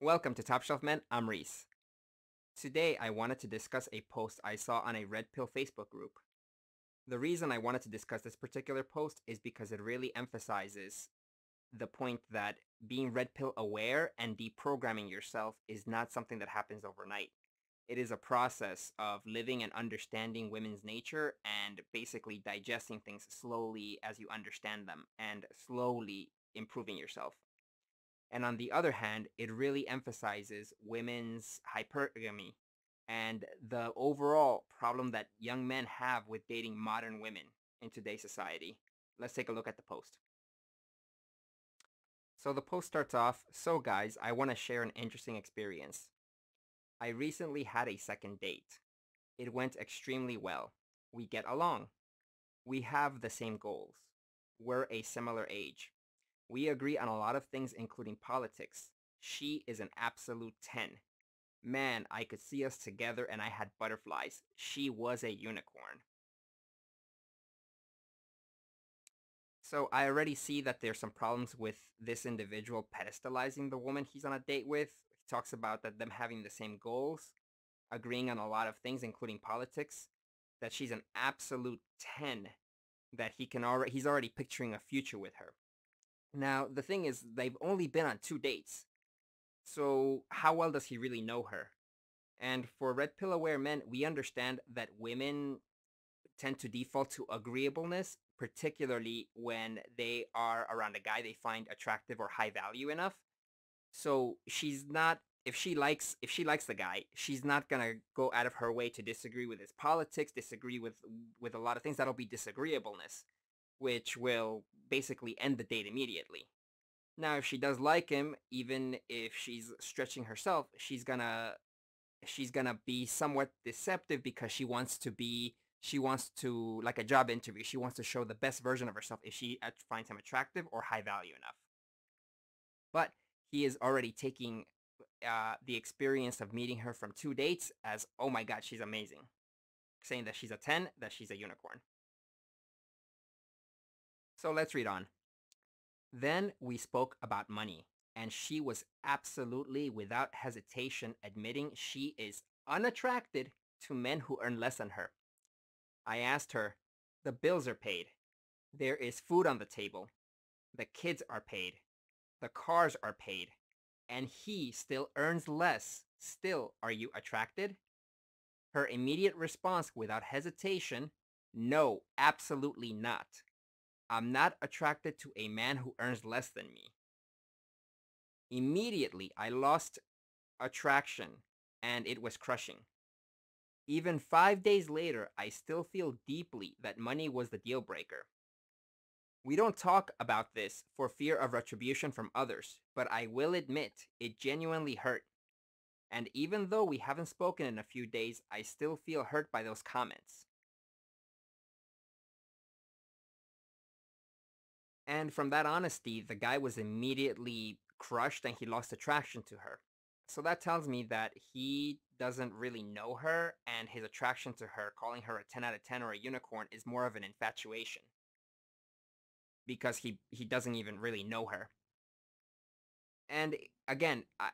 Welcome to Top Shelf Men, I'm Reese. Today I wanted to discuss a post I saw on a Red Pill Facebook group. The reason I wanted to discuss this particular post is because it really emphasizes the point that being Red Pill aware and deprogramming yourself is not something that happens overnight. It is a process of living and understanding women's nature and basically digesting things slowly as you understand them and slowly improving yourself. And on the other hand, it really emphasizes women's hypergamy and the overall problem that young men have with dating modern women in today's society. Let's take a look at the post. So the post starts off, so guys, I want to share an interesting experience. I recently had a second date. It went extremely well. We get along. We have the same goals. We're a similar age. We agree on a lot of things including politics. She is an absolute 10. Man, I could see us together and I had butterflies. She was a unicorn. So I already see that there's some problems with this individual pedestalizing the woman he's on a date with. He talks about that them having the same goals, agreeing on a lot of things, including politics, that she's an absolute 10, that he can already he's already picturing a future with her. Now, the thing is, they've only been on two dates. So how well does he really know her? And for red pill aware men, we understand that women tend to default to agreeableness, particularly when they are around a guy they find attractive or high value enough. So she's not if she likes if she likes the guy, she's not gonna go out of her way to disagree with his politics, disagree with with a lot of things. That'll be disagreeableness, which will basically end the date immediately. Now, if she does like him, even if she's stretching herself, she's gonna she's gonna be somewhat deceptive because she wants to be she wants to like a job interview. She wants to show the best version of herself if she finds him attractive or high value enough. But he is already taking uh, the experience of meeting her from two dates as, oh my god, she's amazing. Saying that she's a 10, that she's a unicorn. So let's read on. Then we spoke about money, and she was absolutely without hesitation admitting she is unattracted to men who earn less than her. I asked her, the bills are paid. There is food on the table. The kids are paid. The cars are paid. And he still earns less. Still, are you attracted? Her immediate response without hesitation, no, absolutely not. I'm not attracted to a man who earns less than me. Immediately, I lost attraction and it was crushing. Even five days later, I still feel deeply that money was the deal breaker. We don't talk about this for fear of retribution from others, but I will admit it genuinely hurt. And even though we haven't spoken in a few days, I still feel hurt by those comments. And from that honesty, the guy was immediately crushed and he lost attraction to her. So that tells me that he doesn't really know her and his attraction to her, calling her a 10 out of 10 or a unicorn, is more of an infatuation. Because he, he doesn't even really know her. And eh, again, I,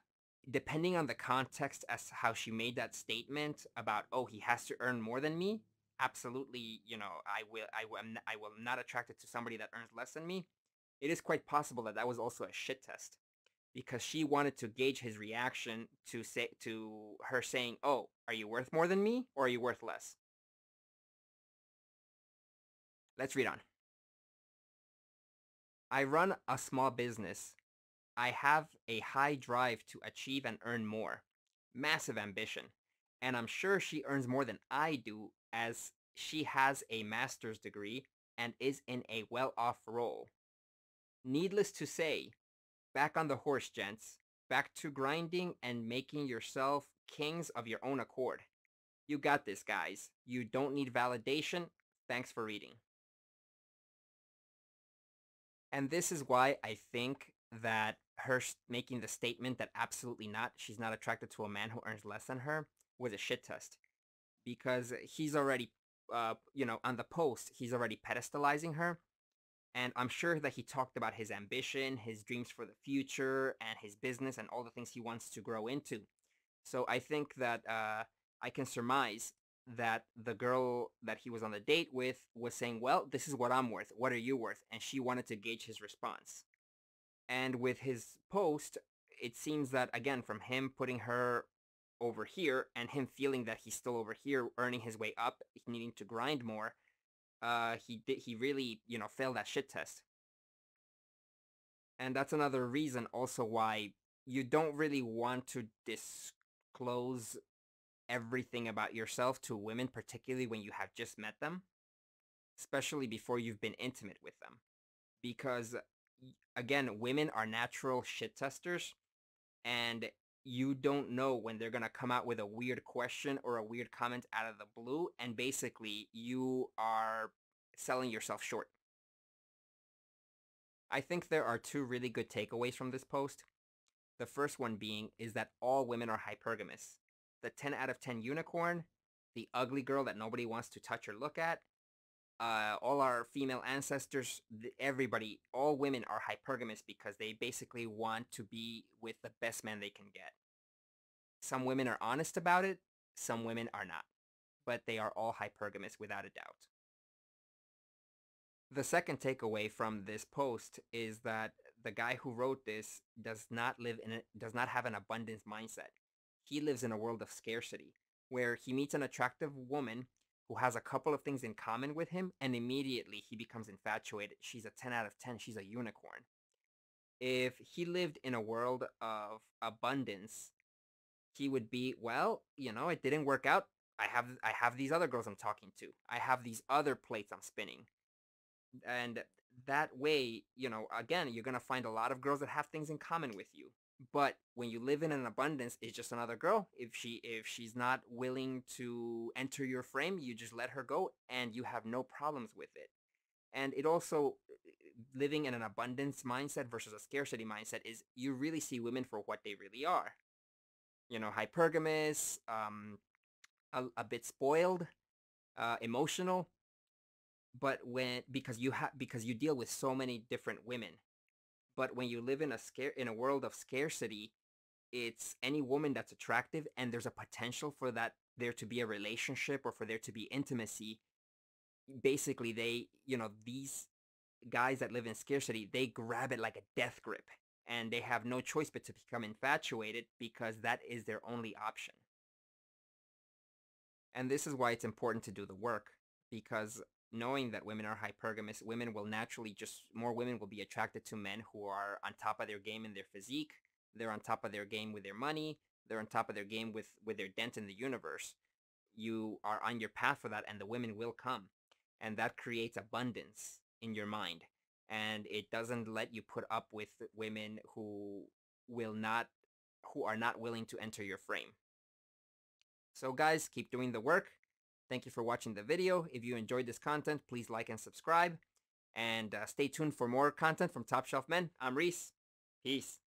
depending on the context as how she made that statement about, oh, he has to earn more than me, absolutely, you know, I will, I will, I will not attracted to somebody that earns less than me. It is quite possible that that was also a shit test, because she wanted to gauge his reaction to say to her saying, "Oh, are you worth more than me, or are you worth less?" Let's read on. I run a small business. I have a high drive to achieve and earn more. Massive ambition. And I'm sure she earns more than I do as she has a master's degree and is in a well-off role. Needless to say, back on the horse, gents. Back to grinding and making yourself kings of your own accord. You got this, guys. You don't need validation. Thanks for reading. And this is why I think that her making the statement that absolutely not, she's not attracted to a man who earns less than her, was a shit test because he's already, uh, you know, on the post, he's already pedestalizing her. And I'm sure that he talked about his ambition, his dreams for the future, and his business and all the things he wants to grow into. So I think that uh, I can surmise that the girl that he was on the date with was saying, well, this is what I'm worth. What are you worth? And she wanted to gauge his response. And with his post, it seems that, again, from him putting her over here and him feeling that he's still over here, earning his way up, needing to grind more, uh, he did, he really, you know, failed that shit test. And that's another reason also why you don't really want to disclose everything about yourself to women, particularly when you have just met them, especially before you've been intimate with them. Because, again, women are natural shit testers, and you don't know when they're going to come out with a weird question or a weird comment out of the blue, and basically you are selling yourself short. I think there are two really good takeaways from this post. The first one being is that all women are hypergamous the 10 out of 10 unicorn, the ugly girl that nobody wants to touch or look at, uh, all our female ancestors, everybody, all women are hypergamous because they basically want to be with the best man they can get. Some women are honest about it, some women are not, but they are all hypergamous without a doubt. The second takeaway from this post is that the guy who wrote this does not live in it, does not have an abundance mindset he lives in a world of scarcity where he meets an attractive woman who has a couple of things in common with him and immediately he becomes infatuated. She's a 10 out of 10. She's a unicorn. If he lived in a world of abundance, he would be, well, you know, it didn't work out. I have I have these other girls I'm talking to. I have these other plates I'm spinning. And that way, you know, again, you're going to find a lot of girls that have things in common with you but when you live in an abundance it's just another girl. If she if she's not willing to enter your frame you just let her go and you have no problems with it. And it also living in an abundance mindset versus a scarcity mindset is you really see women for what they really are. You know hypergamous um a, a bit spoiled uh emotional but when because you have because you deal with so many different women but when you live in a scare in a world of scarcity, it's any woman that's attractive and there's a potential for that there to be a relationship or for there to be intimacy. Basically, they, you know, these guys that live in scarcity, they grab it like a death grip and they have no choice but to become infatuated because that is their only option. And this is why it's important to do the work because knowing that women are hypergamous, women will naturally just, more women will be attracted to men who are on top of their game in their physique. They're on top of their game with their money. They're on top of their game with, with their dent in the universe. You are on your path for that and the women will come. And that creates abundance in your mind. And it doesn't let you put up with women who will not, who are not willing to enter your frame. So guys, keep doing the work. Thank you for watching the video. If you enjoyed this content, please like and subscribe. And uh, stay tuned for more content from Top Shelf Men. I'm Reese. Peace.